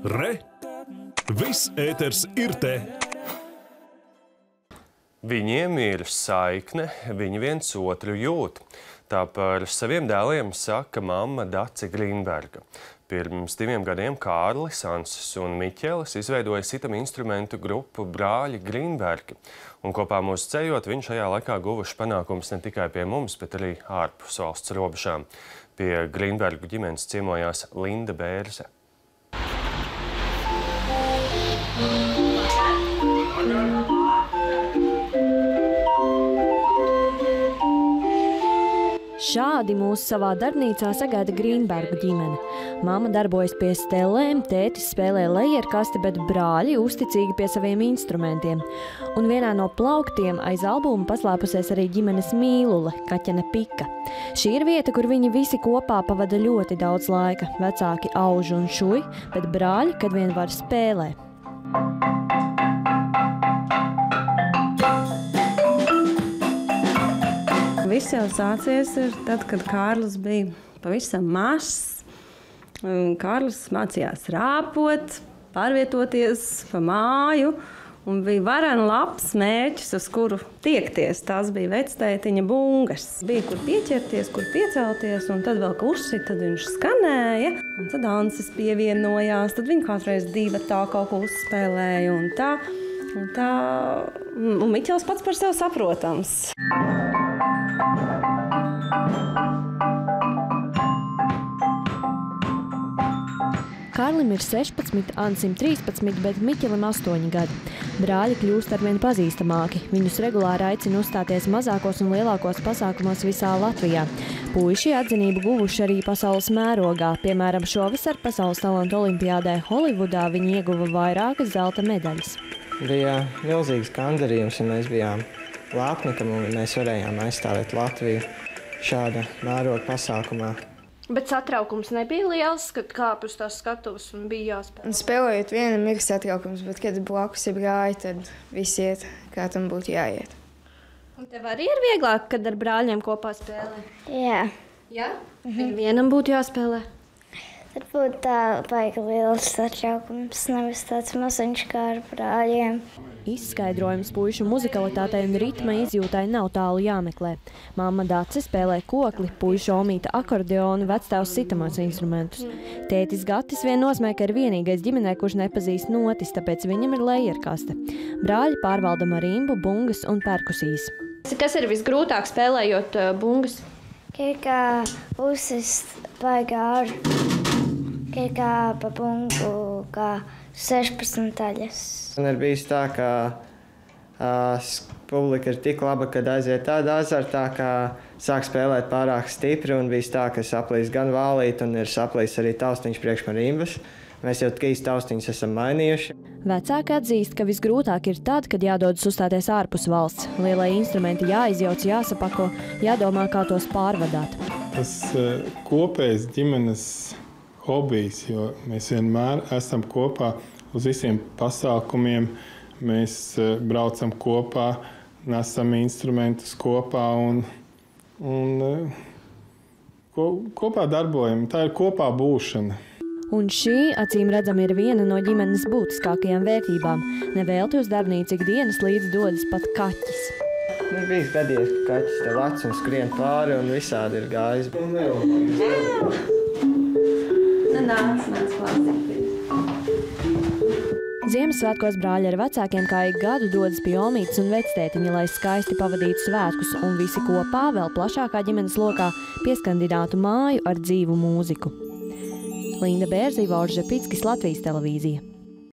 Re! Viss ēters ir te! Viņiem ir saikne, viņi viens otru jūt. Tā par saviem dēliem saka mamma Dace Grīnberga. Pirms diviem gadiem Kārlis, Ansis un Miķelis izveidoja sitam instrumentu grupu Brāļi Grīnbergi. Un kopā mūsu ceļot, viņš šajā laikā guvuši panākums ne tikai pie mums, bet arī ārpus valsts robežām. Pie Grīnbergu ģimenes ciemojās Linda Bērze. Šādi mūs savā darbnīcā sagaida Grīnbergu ģimene. Māma darbojas pie stelēm, tētis spēlē lejerkasti, bet brāļi uzticīgi pie saviem instrumentiem. Un vienā no plauktiem aiz albuma paslēpusies arī ģimenes mīlule, kaķene Pika. Šī ir vieta, kur viņi visi kopā pavada ļoti daudz laika. Vecāki auž un šuj, bet brāļi, kad vien var spēlē. Viss jau sācies tad, kad Kārlis bija pavisam mazs. Kārlis mācījās rāpot, pārvietoties pa māju. Un bija varena labs mērķis, uz kuru tiekties. Tās bija vectētiņa bungas. Bija kur pieķerties, kur piecelties, un tad vēl klusi, tad viņš skanēja. Un tad Ansis pievienojās, tad viņi kādreiz divi tā kaut ko uzspēlēja. Un tā, un tā, un Miķels pats par sevi saprotams. Kārlim ir 16, Ansim 13, bet Miķelim 8 gadi. Brāļi kļūst arvien pazīstamāki. Viņus regulāri aicina uzstāties mazākos un lielākos pasākumos visā Latvijā. Puiši atzinību guvuši arī pasaules mērogā. Piemēram, šovasar Pasaules talantu olimpiādē Holivudā viņi ieguva vairākas zelta medaļas. Bija milzīgs gandarījums, un mēs bijām lepni, ka mēs varējām aizstāvēt Latviju šāda mēroga pasākumā. Bet satraukums nebija liels, kad kāpu uz tās skatuves un bija jāspēlē. Spēlējot vienam ir satraukums, bet, kad blakus ir gāja, tad viss iet, kā tam būtu jāiet. Un tev arī ir vieglāk, kad ar brāļiem kopā spēlē? Jā. Jā? Mhm. Vienam būtu jāspēlē? Varbūt tā baigi liels satraukums, nevis tāds maziņš kā ar brāļiem. Izskaidrojums puišu muzikalitātei un ritma izjūtai nav tālu jāmeklē. Māma Dāce spēlē kokli, puiša omīta akordeonu, vectēvs sitamos instrumentus. Tētis Gatis vien nosmēka ir vienīgais ģimenē, kurš nepazīst notis, tāpēc viņam ir lejerkaste. Brāļi pārvalda marimbu, bungas un perkusijas. Kas ir visgrūtāk spēlējot uh, bungas? Kā uzsist baigā ar, ir kā pa bungu, kā 16 daļas. Un ir bijis tā, ka uh, publika ir tik laba, ka aiziet tādā azartā, ka sāk spēlēt pārāk stipri. Un bija tā, ka saplīs gan vālīt, un ir saplīs arī taustiņš priekš marimbas. Mēs jau trīs taustiņus esam mainījuši. Vecāki atzīst, ka visgrūtāk ir tad, kad jādodas uzstāties ārpus valsts. Lielie instrumenti jāizjauc, jāsapako, jādomā, kā tos pārvadāt. Tas uh, kopējs ģimenes hobijs, jo mēs vienmēr esam kopā uz visiem pasākumiem. Mēs uh, braucam kopā, nesam instrumentus kopā un, un uh, ko, kopā darbojam. Tā ir kopā būšana. Un šī, acīm redzami, ir viena no ģimenes būtiskākajām vērtībām. Nevelti uz darbnīcu ikdienas līdz dodas pat kaķis. Nu, bija gadījis, ka kaķis te lec un skrien pāri un visādi ir gājis. Nāc, nāc, klausīties. Ziemassvētkos brāļi ar vecākiem kā ik gadu dodas pie omītes un vectētiņa, lai skaisti pavadītu svētkus, un visi kopā vēl plašākā ģimenes lokā pieskandinātu māju ar dzīvu mūziku. Linda Bērzīva, Orža Pitskis, Latvijas televīzija.